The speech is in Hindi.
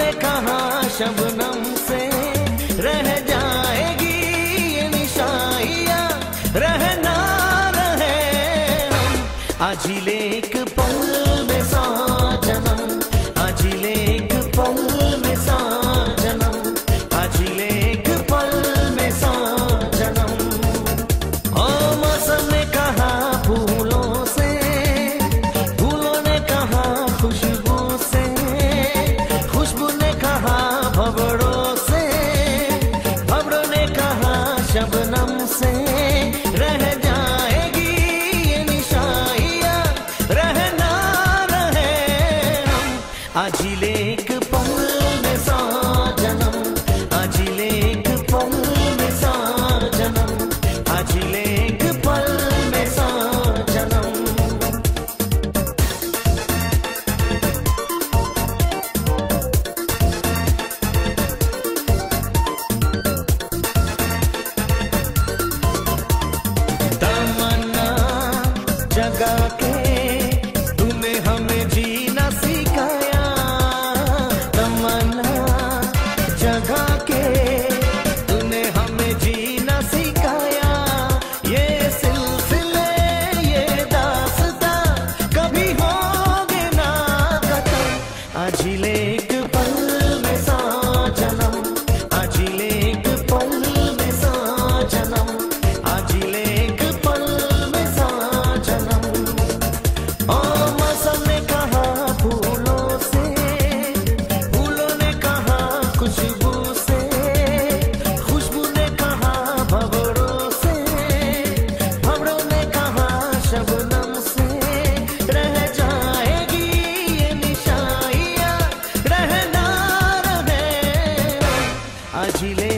ने कहा शबनम से रह जाएगी ये निशाइया रहना रहे हम। आज एक पल में शबनम से रह जाएगी ये निशाइया रहना रहे हम। आज लेक पर boca. அஜிலே